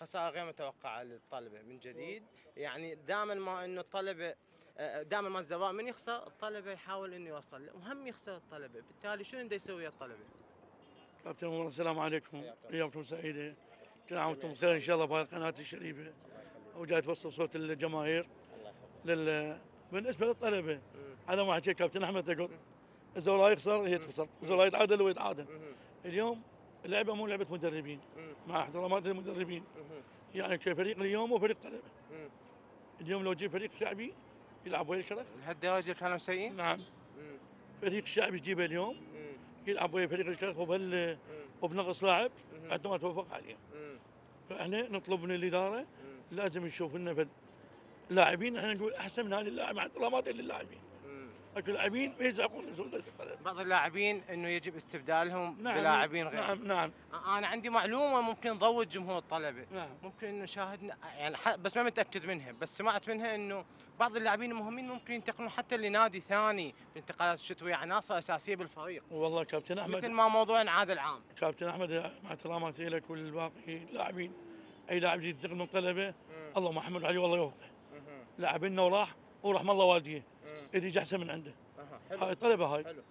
خسارة غير متوقعة للطلبة من جديد. يعني دائما ما إنه الطلبة آه، دائما ما الزبائن من يخسر الطلبة يحاول إنه يوصل. وهم يخسر الطلبة. بالتالي شنو بده يسوي الطلبة؟ كابتن عمر السلام عليكم. أيامكم سعيدة. كل عام وأنتم بخير إن شاء الله بهاي القناة الشريفة. وجاي توصل صوت الجماهير. لل بالنسبة للطلبة. على ما حكيت كابتن أحمد تقول إذا والله يخسر هي تخسر. إذا والله يتعادل هو يتعادل. اليوم اللعبة مو لعبة مدربين. مع احترامات للمدربين يعني كفريق اليوم وفريق طلبه اليوم لو جيب فريق شعبي يلعب ويا الشرف لهالدرجة كانوا سيئين؟ نعم. فريق الشعبي تجيبه اليوم يلعب ويا فريق الشرف وبهال وبنقص لاعب حتى ما توفق عليه. فإحنا نطلب من الإدارة لازم نشوف لنا لاعبين. إحنا نقول أحسن من هذه اللاعب مع احترامات للاعبين. اكو لاعبين ما القدم بعض اللاعبين إنه يجب استبدالهم نعم بلاعبين غير. نعم نعم. أنا عندي معلومة ممكن تضوج جمهور الطلبة. نعم. ممكن إنه شاهدنا يعني بس ما متأكد منها. بس سمعت منها إنه بعض اللاعبين المهمين ممكن ينتقلون حتى لنادي ثاني بالانتقالات الشتوية عناصر أساسية بالفريق. والله كابتن احمد مثل ما موضوع انعاد العام. كابتن أحمد مع احتراماتي لك والباقي لاعبين أي لاعب ينتقل من طلبة اللهم احمد عليه والله يوفقه. لاعب لنا وراح ورحم الله والديه. اللي يجي احسن من عنده. هاي طلبة هاي. حلو.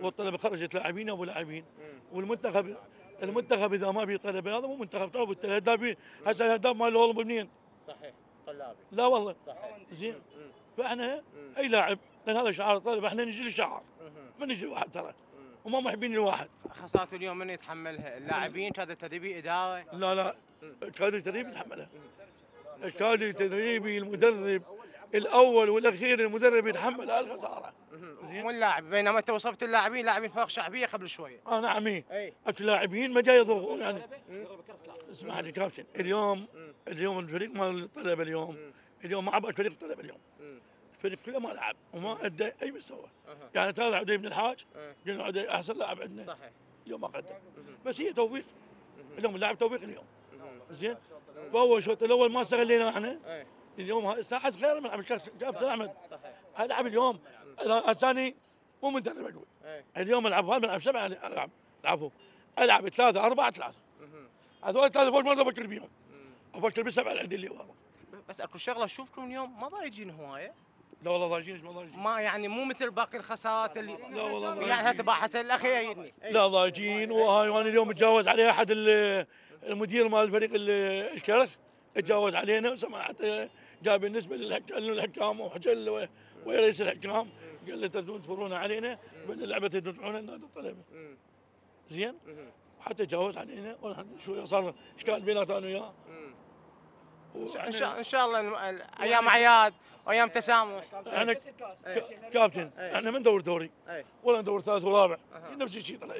والطلبة خرجت لاعبين أبو لاعبين. والمنتخب المنتخب إذا ما بي طلبة هذا مو منتخب تعرفوا الهدافين هسه الهداف مال الهول منين؟ صحيح طلابي. لا والله. صحيح. زين. فإحنا أي لاعب لأن هذا شعار الطلبه إحنا نجي للشعار ما نجي لواحد ترى. وما محبين لواحد خسارة اليوم من يتحملها؟ اللاعبين كذا تدريبي اداره لا لا. كادر التدريب يتحملها الكادر التدريبي المدرب. الأول والأخير المدرب يتحمل الخساره زين. مو اللاعب بينما انت وصفت اللاعبين لاعبين فرق شعبية قبل شوية. أنا عمي اي اكو لاعبين ما جاي يضغطون يعني. اسمح لي كابتن اليوم اليوم الفريق مال الطلبه اليوم. اليوم ما عبأ فريق الطلبه اليوم. الفريق كله ما لعب وما أدى أي مستوى. يعني ترى عدي بن الحاج قلنا عدي أحسن لاعب عندنا. صحيح. اليوم ما قدم. بس هي توفيق. اليوم اللاعب توفيق اليوم. زين. فهو الشوط الأول ما استغلينا إحنا. اي اليوم ها- ساحه صغيرة من ملعب الكاس كابتن أحمد. ألعب اليوم الثاني مو مدرب أقول اي اليوم ألعب هذا العب سبعه ألعب العبوا ألعب ثلاثة أربعة ثلاثة. هذول ثلاثة فوق ما أفكر بيهم أفكر بالسبعه اللي عندي اللي ورا بس أكو شغلة أشوفكم اليوم ما ضايجين هواية؟ لا والله ضايجين ما ضايجين ما يعني مو مثل باقي الخسارات اللي لا والله يعني هسه حسن الأخ يجيني. لا ضايجين وهاي وأنا اليوم تجاوز علي أحد ال- المدير مال الفريق ال- الكرخ تجاوز علينا وسمع حتى جاء بالنسبة للحك- للحكام وحكى له ويا رئيس الحكام قال له تردون تفرون علينا باللعبه تدفعون النادي الطلبه زين؟ حتى تجاوز علينا شوية صار؟ إشكال بيناتنا أنا وياه. إن شاء إن شاء الله أيام اعياد وايام تسامح. إحنا ك- كابتن إحنا ما ندور دوري. أي. ولا ندور ثالث ورابع نفس الشيء طلع.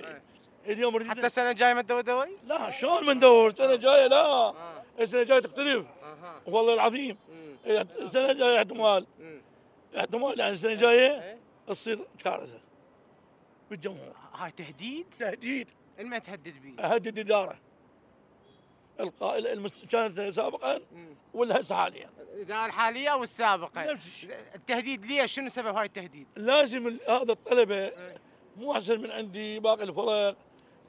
اليوم حتى السنة الجاية ما تدور دوري؟ لا شلون ما ندور السنة الجاية لا. السنة الجاية تختلف أها. والله العظيم. السنة الجاية احتمال. احتمال يعني السنة الجاية إيه. تصير كارثة بالجمهور. هاي تهديد؟ تهديد. ما تهدد بيه؟ أهدد إدارة. القائل المس... كانت سابقا ولا هسه حاليا؟ الإدارة الحالية والسابقه نفس الشيء. التهديد ليش؟ شنو سبب هاي التهديد؟ لازم ال- هذا الطلبة مو أحسن من عندي باقي الفرق.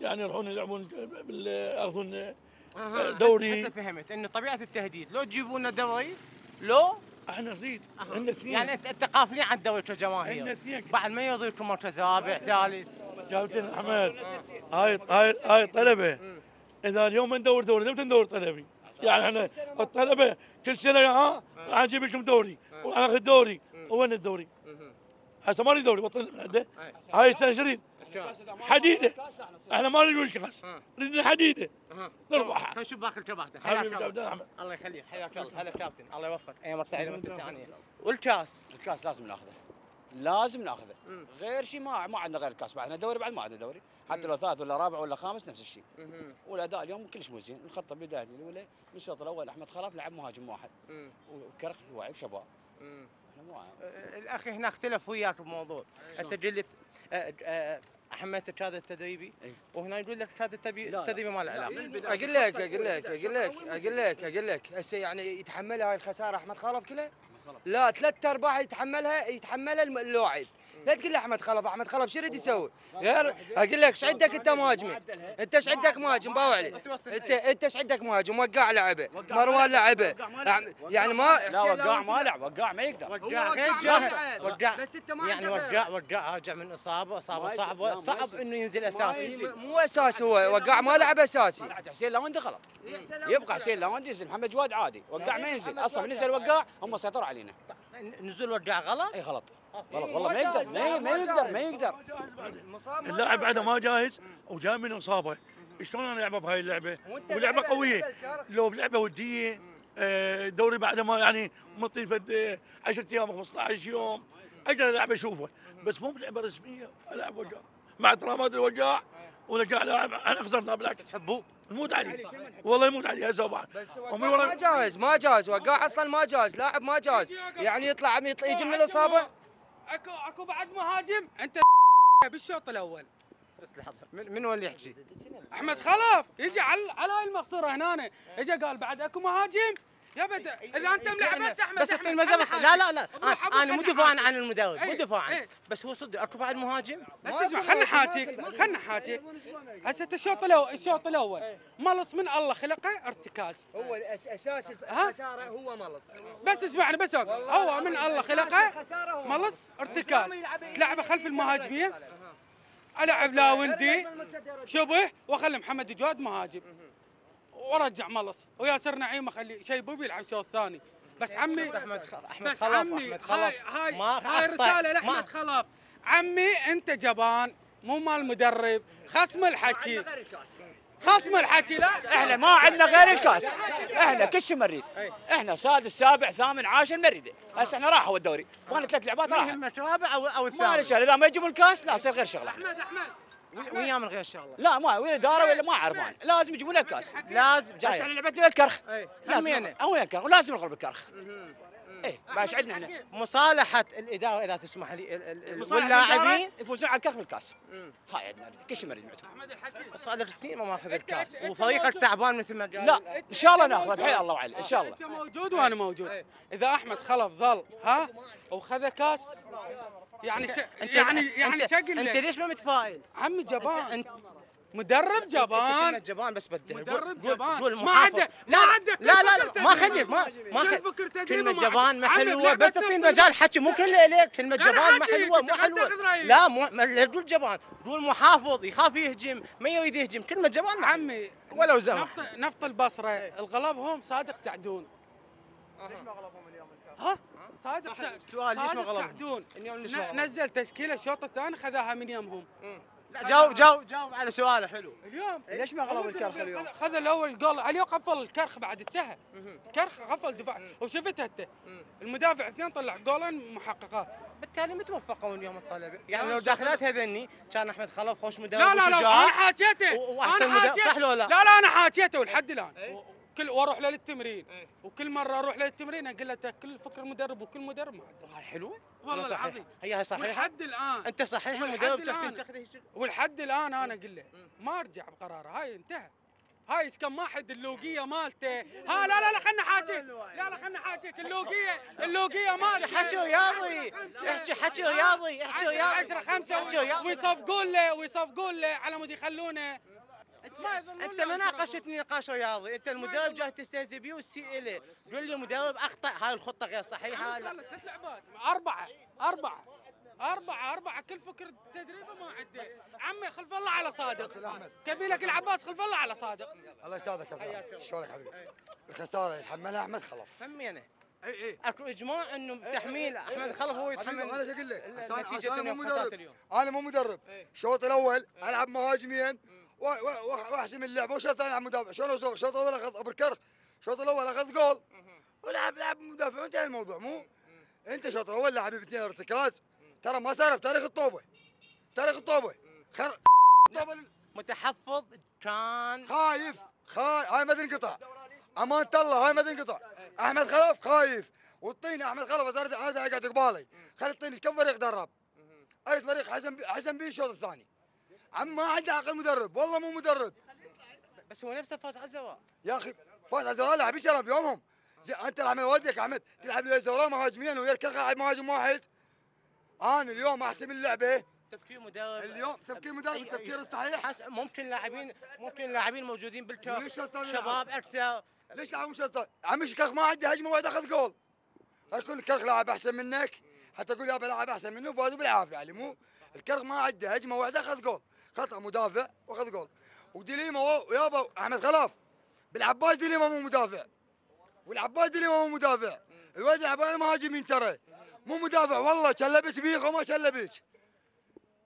يعني يروحون يلعبون بال يأخذون أها، دوري. هسه فهمت إنه طبيعة التهديد لو تجيبوا لنا دوري لو؟ إحنا نريد. عندنا اثنين. يعني انت قافلين على الدوري عندنا كجماهير اثنين. بعد ما يرضيكم مركز رابع ثالث. كابتن احمد هاي هاي هاي الطلبه إذا اليوم ما ندور دوري لم ندور طلبي يعني إحنا الطلبة كل سنة ها راح نجيب لكم دوري. وناخذ دوري. وين الدوري؟ هسه ما نريد دوري بطل هاي السنة شو نريد؟ حديده إحنا ما نريد الكاس نريد حديده نربحها خلينا نشوف باقي حبيبي الله. كابتن احمد الله يخليك حياك الله هلا كابتن الله يوفقك ايامك سعيده وانت الثانية والكاس الكاس لازم ناخذه لازم ناخذه غير شيء ما ما عندنا غير الكاس بعدنا دوري بعد ما عندنا دوري حتى لو ثالث ولا رابع ولا خامس نفس الشيء والاداء اليوم كلش مو زين الخطه بدايه الاولى من الشوط الأول احمد خلاف لعب مهاجم واحد وكرخ وعيب شباب أه، الاخ هنا اختلف وياك بموضوع انت قلت حميت هذا التدريبي؟ إي. وهنا يقول لك هذا التبي- التدريبي ما له علاقه أقول لك أقول لك أقول لك أقول لك أقول لك هسه يعني يتحملها هاي الخسارة أحمد خالف كلها لا ثلاث أرباع يتحملها يتحملها اللاعب. لا تقول لي أحمد خلف أحمد خلف شو يريد يسوي؟ غير أقول لك إيش عندك أنت مهاجمين؟ أنت إيش عندك مهاجم؟ باوع علي انت أنت إيش عندك مهاجم؟ وقاع لعبه مروان لعبه يعني ما لا وقاع ما لعب وقاع ما يقدر. وقاع غير جاهز. وقاع يعني وقاع وقاع راجع من اصابه إصابة ما صعبة. ما صعب. إنه ينزل ما أساسي. مو أساس هو. وقاع ما لعب اساسي حسين لاوندي غلط يبقى حسين لاوندي ينزل. محمد جواد عادي. وقاع ما ينزل. أصلا نزل وقاع هم سيطروا علينا. نزول وقاع غلط؟ اي غلط. غلط والله ما يقدر ما ما يقدر ما يقدر. اللاعب بعده ما جاهز وجاي من إصابة. شلون أنا العبه بهاي اللعبة؟ ولعبه قوية. لو بلعبة ودية آه، دوري بعد ما يعني مطي فد 10 أيام 15 يوم أقدر ألعب أشوفه. بس مو بلعبة رسمية ألعب وجاع مع احترامات الوجاع ورجع لاعب إحنا خسرنا بلاك. تحبوه يموت علي. والله يموت علي هسه بعد ومن ما ورا جاهز ما جاهز وقاع أصلا ما جاهز لاعب ما جاهز يعني يطلع يطلع يجي من الإصابة؟ اكو أكو بعد مهاجم أنت بالشوط الأول. بس لحظة من من هو اللي يحكي؟ أحمد خلف يجي على على هاي المقصورة هنا؟ اجى قال بعد أكو مهاجم. يا بد إذا أنت ملعب بس احمد بس اعطيني بس خلي لا لا لا. حبو أنا مو دفاعا. عن المدرب مو إيه، دفاعا إيه. بس هو صدق اكو بعد مهاجم. بس اسمع خلنا حاجيك خلنا حاجيك هسه الشوط الأول الشوط الأول. ملص من الله خلقه ارتكاز. هو أساس؟ الخسارة هو ملص. بس اسمعني بس. هو من الله خلقه ملص ارتكاز. تلعبه خلف المهاجميه ألعب لاوندي شبه واخلي محمد جواد مهاجم. ورجع ملص. وياسر نعيم أخلي شيبوبي يلعب الشوط الثاني بس عمي أحمد خ- أحمد بس خلف عمي أحمد هاي خلف. هاي ما هاي رسالة ما لاحمد خلف. عمي أنت جبان مو مال مدرب. خصم الحكي. خصم الحكي لا. إحنا ما عندنا غير الكاس. إحنا كل شيء مريد إحنا سادس سابع ثامن عاشر مريد هسه إحنا راحوا الدوري. وأنا ثلاث لعبات راحوا. أو أو ما الثاني نشال إذا ما يجيبوا الكاس لا يصير غير شغلة. أحمد أحمد. وياه من غير شغلة. لا ما ولا اداره ولا ما أعرف أنا. لازم يجيبون لنا الكاس لازم. جاي. على لعبتنا الكرخ أي. لازم. هو الكرخ ولازم نغلب الكرخ. إيه باش عندنا إحنا مصالحة الإدارة إذا تسمح لي واللاعبين يفوزون على الكرخ بالكاس هاي عندنا. كل شيء نريد نعطيهم. أحمد الحكي صار سنين ما ماخذ الكاس وفريقك. تعبان مثل ما قال لا إن شاء الله ناخذ بحي الله وعلي إن شاء الله إنت موجود وأنا موجود إذا أحمد خلف ظل ها وخذ كاس يعني. يعني يعني انت, شكل إنت ليش ما متفائل؟ عمي جبان مدرب كلمة جبان. جبان بس بده مدرب جبان. قول ما محافظ. عنده لا ما عنده لا لا, لا ما. خلي ما ما خلي كلمة جبان. ما حلوة بس تعطيني تنفذ. مجال حكي. مو كله إليك كلمة جبان ما حلوة مو حلوة. لا مو تقول جبان. قول محافظ يخاف يهجم ما يريد يهجم. كلمة جبان. عمي ولو زمن. نفط نفط البصرة. الغلب هم صادق سعدون. ها؟ صادق ليش ما صادق غلبهم؟ سعدون. اليوم ليش ما ن- نزل تشكيلة الشوط الثاني خذاها من يمهم. لا جاوب جاوب جاوب على سؤاله حلو. اليوم ليش ما غلب الكرخ اليوم؟ خذ- الأول جول عليه قفل الكرخ بعد انتهى. الكرخ قفل دفاع. وشفته انت؟ المدافع اثنين طلع جولين محققات. بالتالي متوفقون اليوم الطلبة يعني لو داخلات هذني كان أحمد خلف خوش مدرب لا لا لا. أنا حاكيته و- وأحسن أنا مدرب، حاكيته. صح لو لا؟ لا لا أنا حاكيته ولحد الآن. إيه. كل وأروح له للتمرين إيه. وكل مرة أروح له للتمرين أقول له "أنت كل فكر مدرب وكل مدرب ما عنده هاي حلوة؟ والله. العظيم. هي هاي صحيحة؟ ولحد الآن. أنت صحيح المدرب تاخذ ولحد الآن أنا أقول له ما أرجع بقراره هاي انتهى. هاي إيش كان ماحد اللوقية مالته. ها لا لا لا خلنا حاجيك لا لا خلنا حاجيك اللوقيه اللوقية مالته. حكي رياضي احكي حكي رياضي احكي رياضي 10 5 حكي رياضي. ويصفقون له ويصفقون له على مود يخلونه. أنت ما. ناقشتني نقاش رياضي أنت المدرب جاي تستهزئ بيه وتسيء له تقول لي مدرب أخطأ. هاي الخطة غير صحيحة. لا. لا ثلاث لعبات. أربعة. أربعة. أربعة. أربعة. كل فكر تدريبه ما عنده. عمي خلف الله على صادق. كبيلك العباس خلف الله على صادق. الله يسعدك يا. شلونك حبيبي؟ الخسارة يتحملها أحمد خلف سمينا إي إي. أكو إجماع إنه تحميل أحمد خلف هو يتحمل أنا إيش أقول لك؟ نتيجة اليوم. أنا مو مدرب. الشوط الأول ألعب مهاجمين. واحسم اللعبه والشوط الثاني العب مدافع. شلون أسوي؟ الشوط الأول اخذ ابو الكرخ الشوط الأول أخذ جول. ولعب لعب مدافع. وانتهى الموضوع. مو؟ انت الشوط الأول يا حبيبي اثنين ارتكاز. ترى ما صار بتاريخ الطوبة. تاريخ الطوبة. خر الطوبة متحفظ كان خايف. خايف هاي ما تنقطع امانه الله هاي ما تنقطع أحمد خلف خايف. والطين أحمد خلف. صار هذا قاعد قبالي خلي الطين كم فريق درب أريد فريق حزم بي حزم بيه الشوط الثاني. عم ما عنده عقل مدرب والله مو مدرب. بس هو نفسه فاز على الزواج يا أخي فاز على الزوال لاعبين شرب يومهم. زي أنت العمل والدك أحمد تلعب ويا الزوراء مهاجمين ويا الكرخ لاعب مهاجم واحد. أنا اليوم احسم اللعبة. تفكير مدرب. اليوم تفكير مدرب التفكير الصحيح. ممكن لاعبين ممكن لاعبين موجودين بالتوب. شباب أكثر. ليش لاعب مشلطن؟ عمي الكرخ ما عنده هجمه واحد أخذ جول. أقول الكرخ لاعب أحسن منك. حتى أقول يابا لاعب أحسن منه فازوا بالعافية يعني مو الكرخ ما عنده هجمه واحدة أخذ جول. خطأ مدافع واخذ جول. وديليما ويابا أحمد خلاف. بالعباس ديليما مو مدافع. والعباس ديليما مو مدافع. الولد العباني مهاجمين ترى. مو مدافع والله شلبت بيك وما شلبت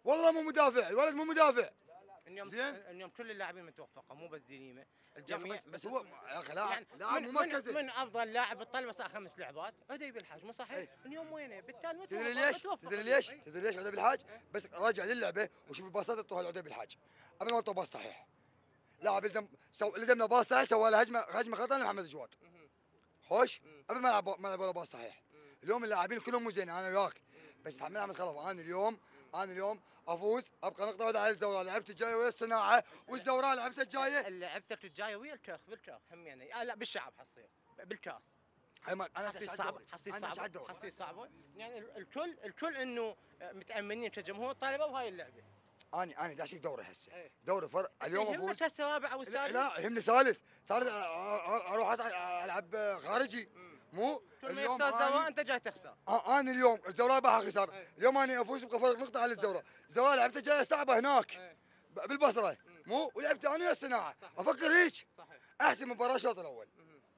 والله مو مدافع الولد مو مدافع. اليوم زين. اليوم كل اللاعبين متوفقة مو بس دينيمة الجميع بس, بس هو يا أخي لاعب يعني لاعب من, مو من, مركزي من أفضل لاعب بالطلبه صار خمس لعبات هدي بالحاج مو صحيح؟ اليوم وينه؟ بالتالي ما تدري ليش؟ متوفق. تدري ليش؟ تدري ليش عدي بالحاج؟ بس راجع للعبة وشوف الباصات اللي تطوها لعدي بالحاج قبل ما باص صحيح لاعب لزم سو لزمنا باص صحيح سوى له هجمه هجمة خطأ لمحمد جواد خوش قبل ما يلعب ما ولا باص صحيح اليوم اللاعبين كلهم مو زين أنا وياك بس تحمل أحمد خلف أنا اليوم أنا اليوم أفوز أبقى نقطة واحدة على الزوراء لعبت الجاية ويا الصناعة. والزوراء لعبت الجاية؟ لعبتك الجاية ويا الكرخ بالكرخ هم يعني. آه لا بالشعب حصير بالكاس. أنا تسعد صعبه تسعد صعبه. حصيل صعبه يعني ال- الكل الكل إنه متأمنين كجمهور طالبة بهاي اللعبة. اني أنا داشيك دوري هسه. إيه. دوري فرق. اليوم يهمك أفوز. السابع أو لا, السادس؟ لا يهمني ثالث. ثالث أروح ألعب خارجي. مو؟ كل ما اليوم زوا أنت جاي تخسر. آه، أنا اليوم الزوراء بها خسر إيه. اليوم أنا أفوز ابقى فرق نقطة على الزوراء. الزوراء لعبته جاية صعبة هناك. إيه. ب- بالبصرة. مو؟ ولعبت أنا ويا الصناعة. أفكر هيك. صحيح. أحسن مباراه الشوط الأول.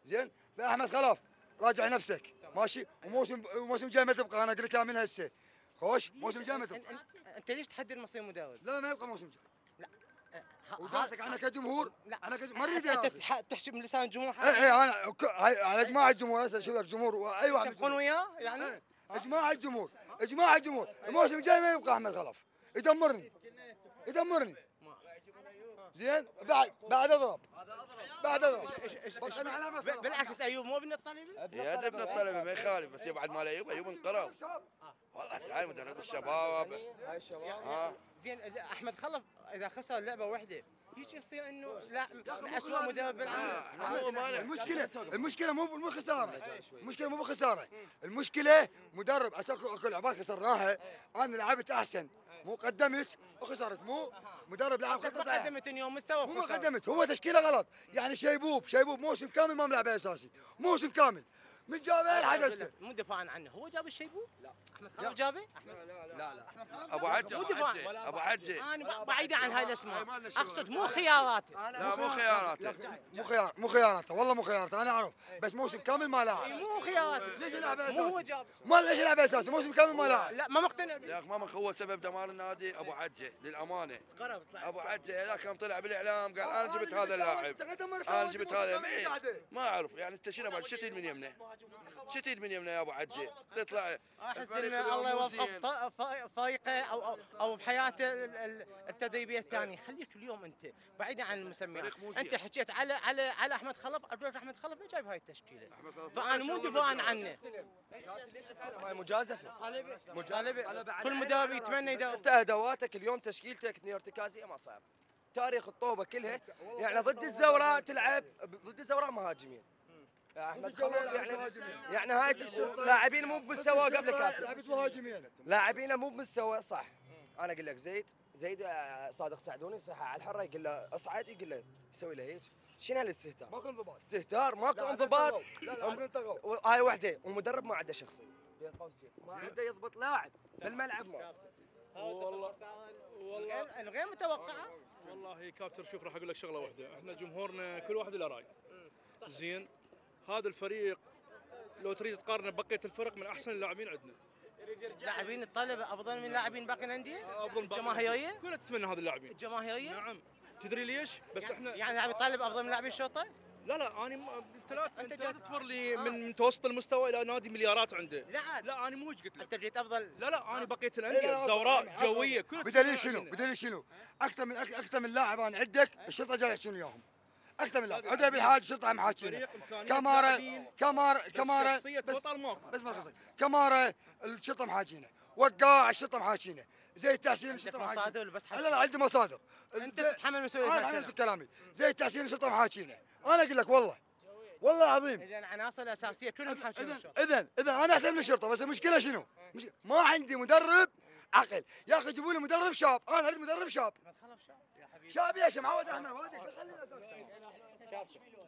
زين؟ فاحمد خلف. راجع نفسك. ماشي؟ وموسم موسم جاي ما تبقى. أنا قلت لك من هسه. خوش؟ موسم جاي ما تبقى. أنت ليش تحدد مصير مدرب؟ لا ما يبقى موسم جاي. وداتك أنا كجمهور؟ لا. أنا كجمهور ما يا أنت أخي. تح- تحكي من لسان الجمهور؟ اي اي أنا هاي على إجماع الجمهور هسه شوف لك جمهور واي واحد من يتفقون الجمهور. وياه؟ يعني؟ إيه، إجماع الجمهور إجماع الجمهور. الموسم الجاي ما يبقى أحمد خلف يدمرني. يدمرني. زين؟ بعد بعد أضرب. بعد أضرب. بالعكس أيوب مو ابن الطالب يا ابن الطلبة ما يخالف بس بعد مال أيوب. أيوب انقرض. والله سعيد مثلا أقول الشباب ها؟ زين أحمد خلف إذا خسر لعبة واحدة هيك يصير إنه لا اسوء مدرب بالعالم. هو مالك المشكلة المشكلة مو مو خساره المشكلة مو بخساره المشكلة مدرب اساكو اكو لعبات خسرناها. أنا لعبت أحسن. مو قدمت وخسرت. مو مدرب لعب انت خطة صحيحة. قدمت اليوم مستوى مو ما. قدمت. هو تشكيلة غلط. يعني شيبوب شيبوب موسم كامل ما ملعب أساسي. موسم كامل. من جابه الحد هسه مو دفاعا عنه. هو جاب الشيبوب؟ لا. أحمد خلف جابه؟ أحمد أبو حجه مو أبو دفاع. أبو حجه أنا بعيده عن هاي الاسماء أقصد مو خياراته. لا مو خياراته. مو خيار مو خياراته. والله مو خياراته. أنا أعرف. بس موسم كامل ما لاعب. مو خياراته. ليش يلعب مو هو اساسي؟ جاب. ما ليش يلعب اساسي موسم كامل ما لاعب. لا ما مقتنع يا أخي ماما هو سبب دمار النادي أبو حجة للأمانة. أبو حجة إذا كان طلع بالإعلام قال أنا جبت هذا اللاعب. أنا جبت هذا. ما- ما أعرف يعني انت شنو بعد شتيد من يمنا شتيد من يمنا يا أبو حجه تطلع أحس ان الله مو يوفقه زين. بط- ف- فريقه أو أو بحياته ال- ال- التدريبية الثانية. خليك اليوم أنت بعيدا عن المسميات. أنت حكيت على على على أحمد خلف أقول لك أحمد خلف ما جايب هاي التشكيلة. فأنا مو دفاعا. عنه. هاي مجازفة. طالب كل مدرب يتمنى يدرب أنت أدواتك اليوم تشكيلتك اثنين ارتكازية ما صعب تاريخ الطوبة كلها. يعني ضد الزوراء تلعب ضد الزوراء مهاجمين. أحمد يعني يعني هاي لاعبين مو بمستوى قبل مهاجمين. لاعبين مو بمستوى صح. أنا أقول لك زيد زيد آه، صادق سعدوني صح على الحرة يقول له أصعد يقول له يسوي له هيك. شنو هالاستهتار؟ ماكو انضباط. استهتار ماكو انضباط. لا لاعبين طغوا هاي وحدة والمدرب ما عنده شخصيه بين قوسين. ما عنده يضبط لاعب. بالملعب ما والله والله. غير متوقعة؟ والله كابتن شوف راح أقول لك شغلة واحدة. إحنا جمهورنا كل واحد له رأي. زين. هذا الفريق لو تريد تقارنه ببقية الفرق من أحسن اللاعبين عندنا. لاعبين الطلبة أفضل من لاعبين باقي الأندية؟ أفضل من باقي الجماهيرية؟ كلنا تتمنى هذا اللاعبين. الجماهيرية؟ نعم. تدري ليش؟ بس إحنا يعني لاعب الطالب أفضل من لاعبي الشرطة؟ لا لا أنا لا أنت انت جاي- تتفر لي من متوسط المستوى إلى نادي مليارات عنده. لا. لا أنا مو قلت لك. انت جيت أفضل. لا لا أنا بقية لا، لا، الانديه زوراء أفضل. جوية. كلها بدليل شنو؟ بدليل شنو؟ أكثر من أكثر من لاعب أنا عندك الشرطة جاي يحكون وياهم أكثر من لاعب عدى بالحاج محاكينه فريق إمكانيات كمارة كمارة بس كمارة بس بس ما خصك كمارة الشرطة محاكينه وقاع الشرطة محاكينه زي التحسين عندك الشرطة مصادر بس لا لا عندي مصادر. أنت تتحمل مسؤولية أنا. نفس كلامي. زي التحسين الشرطة محاكينه أنا أقول لك والله والله العظيم. اذا العناصر الاساسيه كلهم حاشين اذا اذا أنا احسن من الشرطه بس المشكلة شنو؟ مش ما عندي مدرب عقل. يا أخي جيبوا لي مدرب شاب. أنا اريد مدرب شاب. شاب. يا شيخ معود أحمد وادي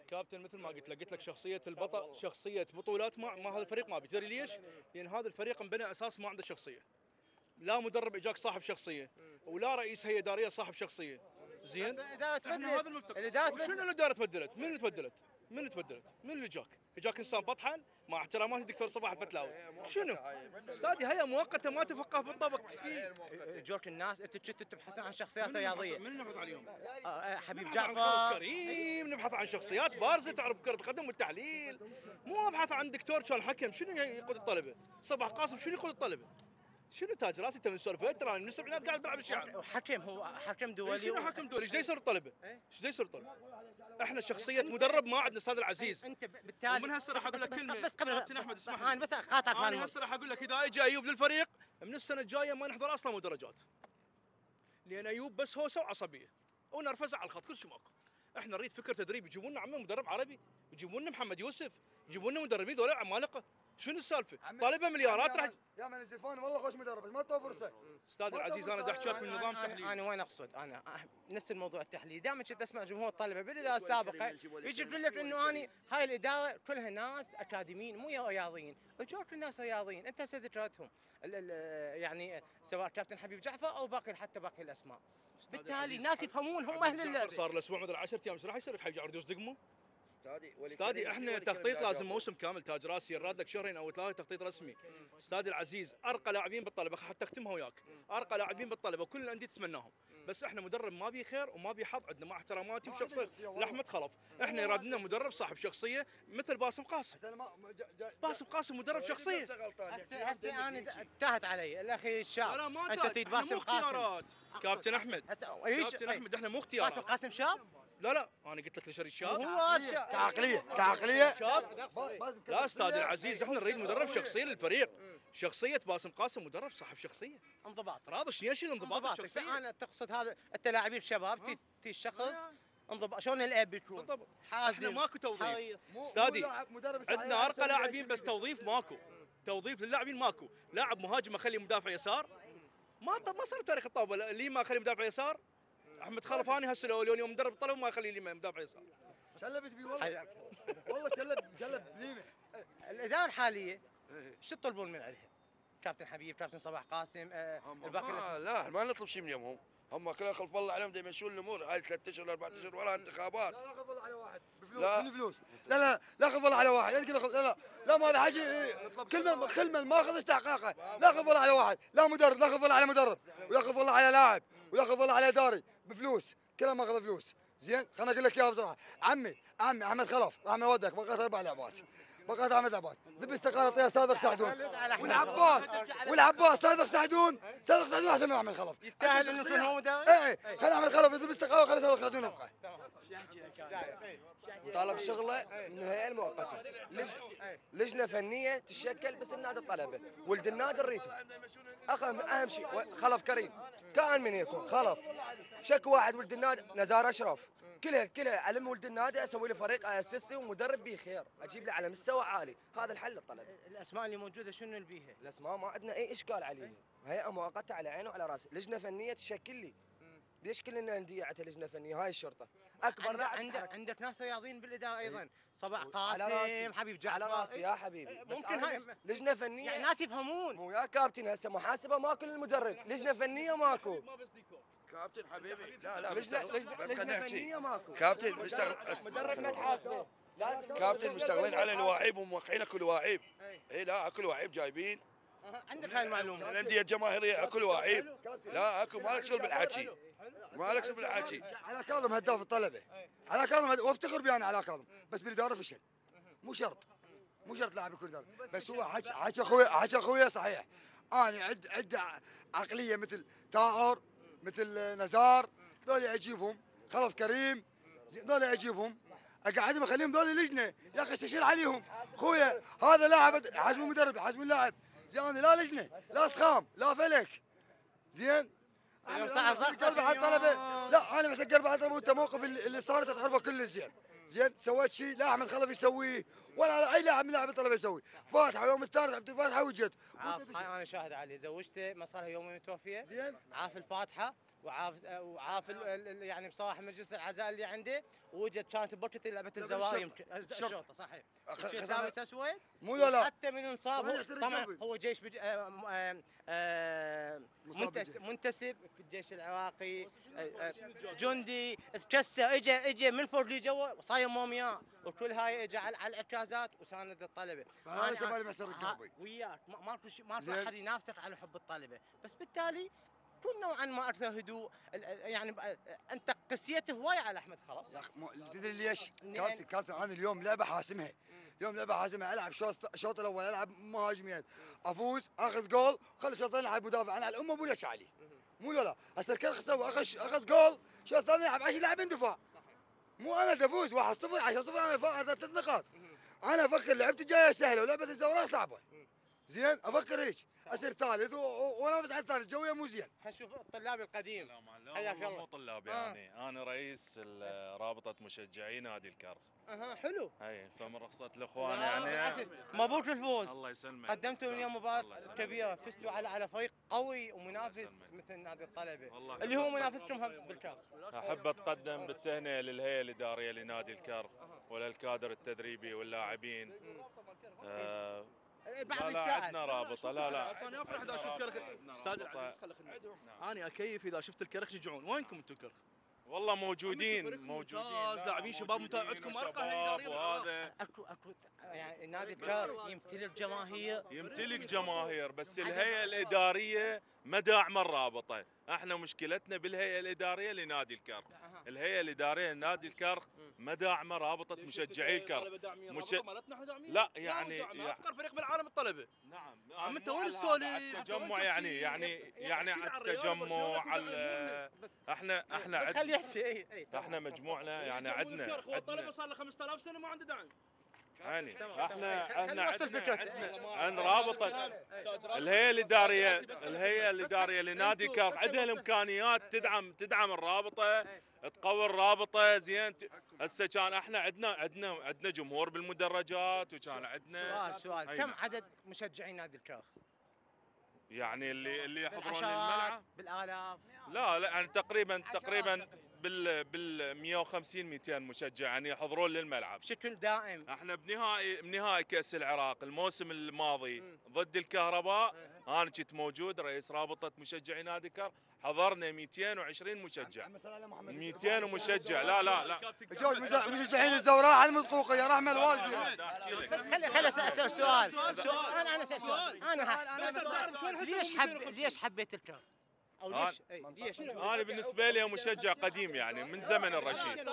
كابتن. مثل ما قلت لك قلت لك شخصية البطل شخصية بطولات ما, ما هذا الفريق ما بيدري ليش؟ لأن هذا الفريق انبنى أساس ما عنده شخصية. لا مدرب إجاك صاحب شخصية ولا رئيس هيئة إدارية صاحب شخصية. زين؟ الاداره تبدلت. الاداره شنو الإدارة تبدلت؟ من اللي تبدلت؟ من اللي تبدلت؟ من اللي جاك؟ جاك إنسان فطحن مع احترامات الدكتور صباح الفتلاوي شنو؟ استاذي هيئه مؤقتة ما تفقه بالطبق جوك الناس انت كنت تبحثون عن شخصيات رياضية من نبحث عليهم؟ آه، آه، حبيب جعفر كريم نبحث عن شخصيات بارزة تعرف كره القدم والتحليل مو أبحث عن دكتور كان حكم شنو يقود الطلبة؟ صباح قاسم شنو يقود الطلبة؟ شنو تاج؟ راسي انت من سولفيت ترى؟ من السبعينات قاعد بلعب الشعر وحكم هو حكم دولي شنو حكم دولي؟ إيش يصير الطلبه؟ إيه؟ إيش يصير الطلبه؟ إحنا شخصية مدرب ما عندنا أستاذ العزيز. أنت بالتالي ومن هسه راح أقول لك كلمة. بس قبل أحمد بس- اسمح أنا لي بس أقاطعك أنا. هسه راح أقول لك إذا اجى أيوب للفريق من السنة الجاية ما نحضر أصلا مدرجات. لأن أيوب بس هوسه وعصبيه ونرفزه على الخط كل شيء ماكو. إحنا نريد فكر تدريب. يجيبون لنا عمي مدرب عربي يجيبون لنا محمد يوسف يجيبون لنا مدربين ذولا عمالقة. شنو السالفة؟ طالبه مليارات راح يا من الزفان والله خوش مدرب ما تعطوه فرصه أستاذ العزيز أنا احكي لك من نظام أنا- تحليل. أنا وين أقصد؟ أنا أح- نفس الموضوع التحليلي دائما كنت أسمع جمهور الطلبه بالإدارة السابقة يجي يقول لك إنه أنا هاي الإدارة كلها ناس أكاديميين مو رياضيين. اجوك الناس رياضيين. أنت هسه ذكرتهم يعني سواء كابتن حبيب جعفر أو باقي حتى باقي الأسماء. بالتالي الناس يفهمون هم أهل اللعبة. صار الأسبوع مدري 10 أيام إيش راح يصير؟ لك حيجي عرض دقمه استاذي استاذي إحنا تخطيط لازم. موسم كامل تاج راسي يراد لك شهرين أو ثلاثة تخطيط رسمي. استاذي العزيز أرقى لاعبين بالطلبة حتى أختمها وياك. أرقى لاعبين بالطلبة وكل الأندية تتمناهم. بس إحنا مدرب ما بيه خير وما بيه حظ عندنا مع احتراماتي وشخصية لاحمد خلف. إحنا يراد لنا مدرب صاحب شخصية مثل باسم قاسم. باسم قاسم مدرب شخصية. هسه هسه أنا تاهت علي. الاخي الشاب لا ما أنت باسم قاسم. كابتن أحمد. كابتن أحمد إحنا مو باسم اختيارات قاسم شاب؟ لا لا أنا قلت لك لشريك شاب. هو شاب كعقلية كعقلية لا أستاذ العزيز إحنا نريد مدرب شخصية للفريق. شخصية باسم قاسم مدرب صاحب شخصية. انضباط. راضي شنو شنو انضباط الشخصية؟ أنا تقصد هذا انت لاعبين شباب تي- الشخص انضباط. شلون الأب يكون؟ بالضبط حازم إحنا ماكو توظيف. أستاذي عندنا أرقى لاعبين بس توظيف ماكو. توظيف للاعبين ماكو. لاعب مهاجم أخلي مدافع يسار. ما ما صار تاريخ الطاولة. لا، لي ما أخلي مدافع يسار. أحمد خلفاني هسه لو لو يوم مدرب طلب ما اخلي لي مدافع يسار شلبت بي والله؟ والله شلب شلب الإدارة الحالية شو تطلبون من عندها؟ كابتن حبيب كابتن صباح قاسم آه الباقي ما. لا ما نطلب شيء من يمهم هم كلها خلف الله عليهم دا يمشون الأمور. هاي ثلاث أشهر أربع أشهر ولا انتخابات. بفلوس لا. من فلوس. لا لا لا خذ على واحد. لا لا لا لا ما هذا حاجة إيه، كلمه كلمه ما اخذ استحقاقه لا خذ على واحد لا مدرب لا خذ على مدرب ولا خذ على لاعب ولا خذ على إداري بفلوس. كلها ما أخذ فلوس. زين خليني أقول لك إياها بصراحة. عمي عمي أحمد خلف رحمة ودك بقيت أربع لعبات. بقيت احمد لعبات ذبي استقاله طيب صادق سعدون. والعباس والعباس صادق سعدون. صادق سعدون أحسن من احمد خلف. يستاهل إنه يكون هو مدرب؟ اي اي خلي احمد خلف. ذبي استقاله خلي صادق سعدون يبقى. طالب شغلة من الهيئه المؤقتة. لج... لجنة فنية تشكل باسم نادي الطلبة. ولد النادي نريته اهم أهم شيء خلف كريم. كان من يكون خلف. شك واحد ولد النادي نزار أشرف. كلها كلها علم ولد النادي أسوي له فريق اسسي ومدرب بيه خير. أجيب له على مستوى عالي. هذا الحل للطلبه الأسماء اللي موجودة شنو اللي بيها؟ الأسماء ما عندنا أي إشكال عليها هيئه مؤقتة على عيني وعلى راسي لجنة فنية تشكل لي. ليش كلنا انديه عندها لجنه فنيه هاي الشرطة. أكبر عندك لاعب عندك. عندك ناس رياضيين بالإدارة أيضا. صباح على راسي. قاسم حبيب جعفر. على راسي يا حبيبي. بس ممكن هاي- لج- لجنة فنية. يعني ناس يفهمون. مو يا كابتن هسه محاسبة ماكو للمدرب. لجنة فنية ماكو. كابتن حبيبي لا لا لجنه لجنه بس خلينا لجنة نحكي فنية ماكو. كابتن مشتغل مدرب ما تحاسبه لازم كابتن مشتغلين على الواعيب وموقعين اكو لواعيب اي لا اكو لواعيب جايبين. أها، عندك هاي المعلومة. الأندية الجماهيرية اكو لواعيب لا اكو ما لك شغل بالحكي ما لك شغل بالحكي على كاظم هداف الطلبة. على كاظم هد- وافتخر بيه أنا على كاظم بس بالاداره فشل مو شرط. مو شرط لاعب يكون اداره بس هو حكى حكى أخوي حكى أخوي صحيح. أنا عد عد عقلية مثل طائر مثل نزار ذول اجيبهم خلف كريم. زين، ذول اجيبهم اقعدهم أخليهم ذول لجنة. يا أخي استشير عليهم. أخويا هذا لاعب حجم مدرب حجم اللاعب زين لا لجنة لا سخام لا فلك. زين؟ محتاج قلب على الطلبه لا أنا محتاج قلب على الطلبه وانت موقف اللي صار انت تعرفه كل زين. زين سويت شيء لا أحمد خلف يسويه ولا لا أي لاعب من لاعب الطلبه يسوي. فاتحة يوم الثالث لعبت الفاتحة وجت أنا شاهد عليه. زوجته ما صار لها يومين متوفية. زين. عاف الفاتحة. وعاف وعاف ال- ال- ال- يعني بصراحة مجلس العزاء اللي عنده وجت كانت ببركه لعبه الزوايم الشرطه صحيح. لابس اسود مو لا لا. حتى من انصاب هو طبعا. هو جيش بج... آه، آه، آه، مصاب منتس- بجيش. منتسب في الجيش العراقي آه، جندي تكسى اجى اجى من فوق لي جوا صاير مومياء وكل هاي اجى على على العكازات وساند الطلبة. فهذا اللي محترق وياك. ما- ماكو شيء ما. صار أحد ينافسك على حب الطلبة. بس بالتالي كل نوعا ما أكثر هدوء يعني أنت قسيت هواي على أحمد خلف يا أخي تدري ليش؟ كابتن كابتن أنا اليوم لعبه حاسمها اليوم لعبه حاسمها ألعب شوط الشوط الأول ألعب مهاجمين. أفوز أخذ جول خلي الشوط الثاني العب مدافع. أنا على الأمة ابو ليش علي؟ مو لا لا. هسه الكرخ سوى اخذ أخذ جول الشوط الثاني العب 10 لاعبين دفاع. مو أنا تفوز 1 0 10 0 أنا فا- هذا ثلاث نقاط أنا أفكر لعبتي جاية سهلة ولعبة الزوراء صعبة. زين أفكر هيك. اصير ثالث وانافس على الثالث. جويه مو زين. حنشوف الطلاب القديم. السلام عليكم. حياك الله. مو طلاب آه. يعني. أنا رئيس رابطة مشجعي نادي الكرخ. أها حلو. اي فمن رخصة الاخوان لا، يعني. مبروك الفوز الله يسلمك. قدمتوا اليوم يسلمك. كبيرة. فزتوا على على فريق قوي ومنافس. مثل نادي الطلبة. والله اللي هو منافسكم هم بالكاف أحب أتقدم بالتهنئة للهيئة الإدارية لنادي الكرخ وللكادر التدريبي واللاعبين. آه بعد لا لا الساعة. عندنا رابطة لا لا. أنا أفرح إذا أشوف كرخ أستاذ أخدمك. أنا اكيف إذا شفت الكرخ يشجعون وينكم أنتم الكرخ؟ والله موجودين موجودين. لاعبين شباب ممتاز، عندكم إدارية وهذا. أكو أكو يعني نادي الكاف يمتلك جماهير. يمتلك جماهير بس الهيئة الإدارية ما داعمه الرابطة. إحنا مشكلتنا بالهيئة الإدارية لنادي الكرخ الهيئه الاداريه لنادي الكرخ ما داعمه رابطة مشجعي الكرخ. مش- لا، يعني- يعني- افقر فريق بالعالم الطلبة. نعم. عم أنت وين أنت التجمع يعني؟ يعني يعني على التجمع على إحنا إحنا عندنا يحكي اي اي إحنا مجموعنا يعني عندنا هو الطلبه صار له 5000 سنة ما عنده دعم يعني إحنا. إحنا عندنا عن رابطة. الهيئه الاداريه الهيئه الاداريه لنادي كاف عندها الإمكانيات تدعم تدعم الرابطة. تقوي الرابطة زين. هسه كان إحنا عندنا عندنا عندنا جمهور بالمدرجات وكان عندنا سؤال سؤال. كم نعم. عدد مشجعين نادي الكاف؟ يعني اللي اللي يحضرون الملعب؟ بالآلاف. لا لا يعني تقريبا تقريبا بال بال 150 200 مشجع يعني يحضرون للملعب. بشكل دائم. إحنا بنهائي بنهائي كأس العراق الموسم الماضي ضد الكهرباء. أنا كنت موجود رئيس رابطة مشجعي نادي الكهرباء حضرنا 220 مشجع. 200 مشجع. لا لا لا. مشجعين الزوراء على المدقوقيه رحمة الوالدين دا أحكي لك. بس خلي خلي اسال سؤال. سؤال أنا أنا أسأل سؤال. أنا ليش حب ليش حبيت الكاف؟ أو آه. ليش ليش أنا بالنسبة لي مشجع قديم يعني من زمن الرشيد.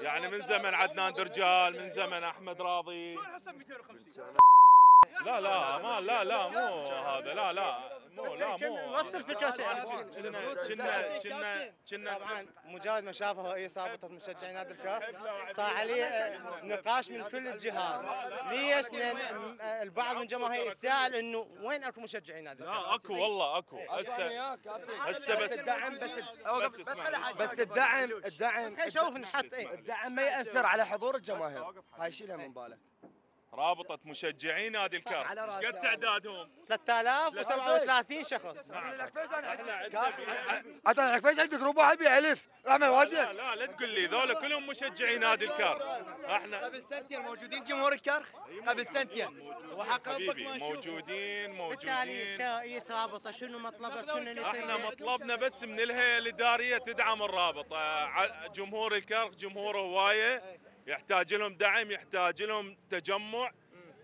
يعني من زمن عدنان درجال من زمن أحمد راضي. لا لا ما لا لا مو هذا لا لا. مو لا مو. وصل فكرته كنا كنا كنا طبعا مجرد ما شافه رئيس رابطه مشجعي نادي الكاف صار عليه آه، نقاش من كل الجهات. ليش؟ لأن آه، البعض من جماهير يسال إنه وين أكو مشجعي نادي الكاف؟ لا أكو والله أكو. هسه هسه بس الدعم بس بس الدعم الدعم الدعم ما يأثر على حضور الجماهير. هاي شيلها من بالك. رابطة مشجعي نادي الكرم على راسي قد. تعدادهم؟ 3037 شخص. اعطاني فيش عندك جروب واحد بألف رحمه لا لا لا تقول لي ذولا كلهم مشجعي نادي الكرم إحنا قبل سنتين موجودين جمهور الكرخ قبل سنتين. وحق ربك ما. موجودين موجودين. كرئيس رابطة شنو مطلبك؟ شنو أحنا؟ مطلبنا بس من الهيئة الإدارية تدعم الرابطة. جمهور الكرخ جمهور هواية. يحتاج لهم دعم يحتاج لهم تجمع.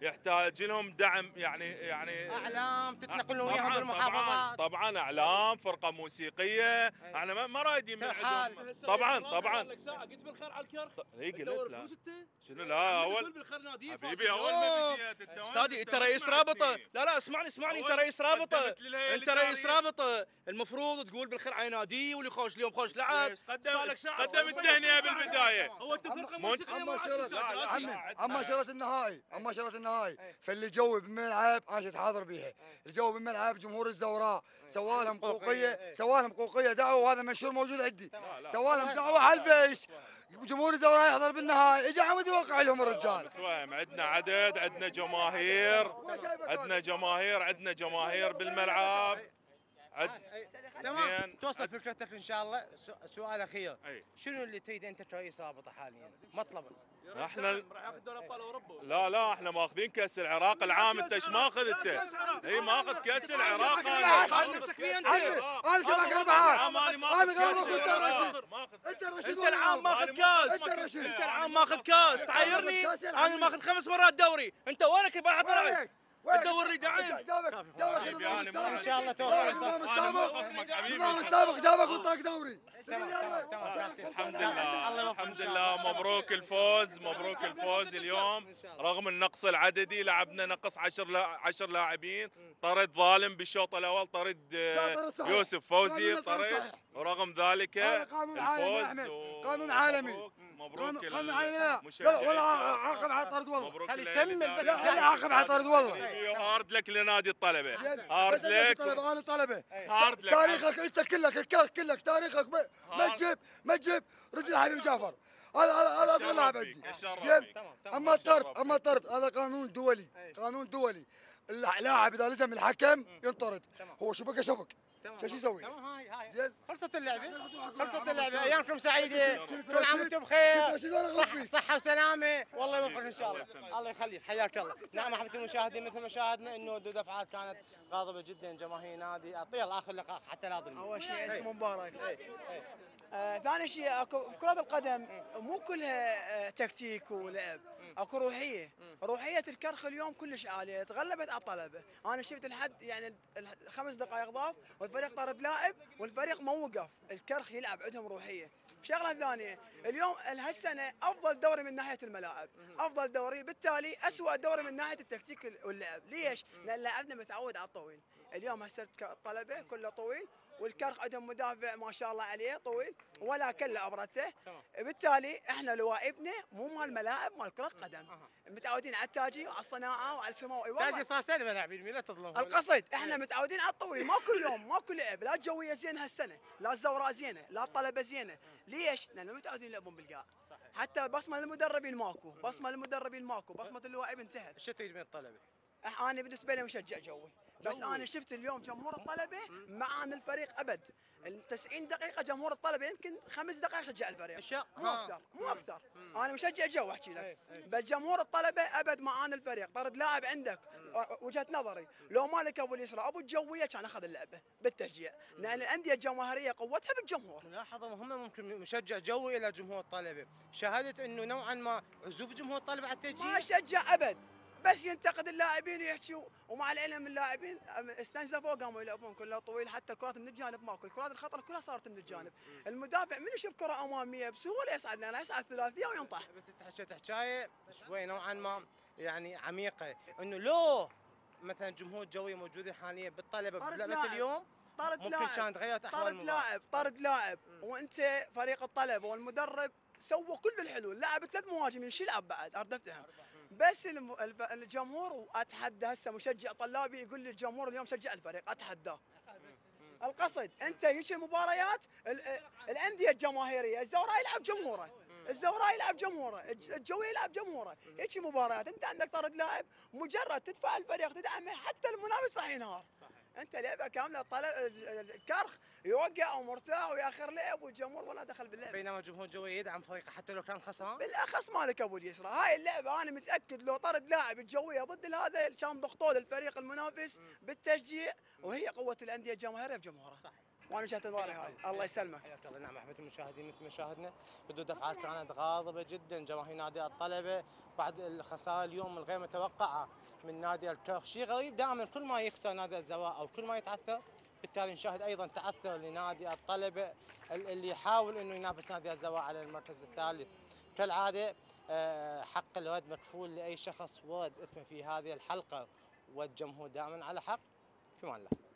يحتاج لهم دعم يعني يعني أعلام تتنقلون وياهم طبعا طبعا بالمحافظات. طبعا أعلام فرقة موسيقية. إحنا ما- ما رايدين من. عندهم طبعا طبعا. قلت بالخير على الكرخ. هي قلت لا شنو لا أول؟ بالخير نادي حبيبي أول ما بديت أستاذي أنت رئيس؟ رابطة. لا لا اسمعني اسمعني. أنت رئيس رابطة. أنت رئيس. رابطة. المفروض تقول بالخير على نادي واللي خوش اليوم خوش لعب. قدم قدم. التهنئه بالبداية. هو انت فرقه موسيقية اما ما شرط عاد- أما شرط النهائي شرط النهائي فاللي جوي بالملعب أنا شفت حاضر بيها. الجو بالملعب جمهور الزوراء سوالهم حقوقية، حقوقية إيه. سوالهم حقوقية دعوة وهذا منشور موجود عندي. سوالهم دعوة على الفيس. جمهور الزوراء يحضر بالنهائي. اجى عمود يوقع لهم الرجال. متوهم عندنا عدد عندنا جماهير. عندنا جماهير عندنا جماهير بالملعب. عد تمام. توصل فكرتك إن شاء الله. سؤال أخير. شنو اللي تريد أنت كرئيس رابطه حاليا؟ مطلبك إحنا لا لا إحنا ماخذين كأس العراق العام انت إيش ماخذ انت؟ إي ماخذ كأس العراق أنا. نفسك فيه انت أنا شبك اربعه أنا. الرشيد. ماخذ أنت الرشيد. أنت العام أنا؟ ماخذ كأس أنت الرشيد. انت العام ماخذ كأس تعايرني. أنا ماخذ خمس مرات دوري. أنت وينك بعد طلعت؟ تدور لي جابك جابك النظام ان شاء الله توصل النظام السابق. النظام السابق جابك وطاق دوري. الحمد الله لله الحمد لله. الله. مبروك الفوز مبروك الفوز اليوم. رغم النقص العددي لعبنا نقص 10 10 لاعبين. طرد ظالم بالشوط الأول طرد آه،. يوسف فوزي طرد. ورغم ذلك الفوز قانون عالمي. مبروك- عالمي لا ولا. عاقب على طرد والله مبروك خلي يكمل بس. لا عاقب على طرد والله هارد لك لنادي الطلبة. هارد لك. أنا طلبة. هارد لك. تاريخك أنت كلك الكرك كلك تاريخك ما-. تجيب ما تجيب. رجل حبيب جعفر. هذا هذا هذا لاعب عندي زين. أما الطرد. أما الطرد هذا قانون دولي. قانون دولي. اللاعب إذا لزم الحكم ينطرد. هو شبكه شبك. تمام. شو يسوي؟ تمام هاي هاي. زين. خلصت اللعبة؟ خلصت اللعبة. أيامكم سعيدة. كل عام وأنتم بخير. صح؟ صحة وسلامة. والله يوفقك إن شاء الله. الله يخليك. حياك الله. نعم احبه المشاهدين مثل ما شاهدنا إنه ردود افعال كانت غاضبة جدا جماهير نادي. أعطيها اخر لقاء حتى لا ظلم أول شيء عيدكم مبارك. آه ثاني شيء اكو كرة القدم مو كلها آه تكتيك ولعب. أكو روحية. روحية الكرخ اليوم كلش عالية تغلبت على الطلبة. أنا شفت الحد يعني خمس دقائق ضاف والفريق طرد لاعب والفريق ما وقف. الكرخ يلعب عندهم روحية. شغلة ثانية اليوم هالسنة أفضل دوري من ناحية الملاعب. أفضل دوري. بالتالي اسوء دوري من ناحية التكتيك واللعب. ليش؟ لأن لاعبنا متعود على الطويل. اليوم هسه الطلبة كله طويل والكرخ عندهم مدافع ما شاء الله عليه طويل ولا كله عبرته. بالتالي إحنا لوائبنا مو مال ملاعب مال كرة قدم. متعودين على التاجي وعلى الصناعة وعلى السماء تاجي صار سلبه لاعبين لا تظلم القصد إحنا متعودين على الطويل. ماكو اليوم ماكو لعب لا الجوية زينة هالسنة لا الزوراء زينة لا الطلبة زينة. ليش؟ لأنه متعودين يلعبون بالقاع. حتى بصمة للمدربين ماكو. بصمة للمدربين ماكو. بصمة اللاعب انتهت شو تريد من الطلبة؟ أنا بالنسبة لي مشجع جوي. بس. أنا شفت اليوم جمهور الطلبة معان الفريق أبد. ال 90 دقيقة جمهور الطلبة يمكن خمس دقائق شجع الفريق. مو. أكثر مو أكثر. أنا مشجع جو أحكي لك. إيه، إيه. بس جمهور الطلبة أبد معان الفريق. طرد لاعب عندك. وجهة نظري. لو مالك أبو اليسرى أبو الجوية كان أخذ اللعبة بالتشجيع. لأن الأندية الجماهيرية قوتها بالجمهور. ملاحظة مهمة ممكن مشجع جوي إلى جمهور الطلبة، شاهدت أنه نوعا ما عزوف جمهور الطلبة على ما التسجيل شجع أبد. بس ينتقد اللاعبين ويحكي ومع العلم اللاعبين. استنزفوا قاموا يلعبون كلها طويل حتى كرات من الجانب ماكو. الكرات الخطر كلها صارت من الجانب. المدافع من يشوف كرة أمامية بسهولة يصعد لأن يصعد ثلاثيه وينطح. بس أنت حكيت حكاية شوي نوعا ما يعني عميقة، أنه لو مثلا جمهور جوي موجودين حاليا بلعبة لاعب. اليوم طرد ممكن لاعب. كانت غيرت أحوال طرد لاعب طرد لاعب. وأنت فريق الطلبة والمدرب سووا كل الحلول لعب ثلاث مهاجمين شو يلعب بعد؟ اريد افتهم بس الجمهور وأتحدى هسه مشجع طلابي يقول لي الجمهور اليوم شجع الفريق اتحداه القصد أنت يجي مباريات ال- الأندية الجماهيرية الزوراء يلعب جمهوره الزوراء يلعب جمهوره الج- الجوي يلعب جمهوره يجي مباريات أنت عندك طرد لاعب مجرد تدفع الفريق تدعمه حتى المنافس راح ينهار. أنت لعبة كاملة طلب الكرخ يوقع ومرتاح وياخر لعب والجمهور ولا دخل باللعب بينما جمهور جوي يدعم فريقه حتى لو كان خسران. بالأخص مالك أبو اليسرى. هاي اللعبة أنا متأكد لو طرد لاعب الجوية ضد هذا كان ضغطوا للفريق المنافس بالتشجيع وهي قوة الأندية الجماهيريه بجمهورها صح. وأنا وجهه نظري هاي الله يسلمك. حياك الله نعم احبة المشاهدين مثل ما شاهدنا ردود افعال كانت غاضبة جدا. جماهير نادي الطلبة بعد الخسارة اليوم الغير متوقعة من نادي الكرخ شيء غريب دائما كل ما يخسر نادي الزواء أو كل ما يتعثر بالتالي نشاهد أيضا تعثر لنادي الطلبة ال- اللي يحاول إنه ينافس نادي الزواء على المركز الثالث. كالعادة آه، حق الرد مكفول لأي شخص. ورد اسمه في هذه الحلقة. والجمهور دائما على حق. في أمان الله.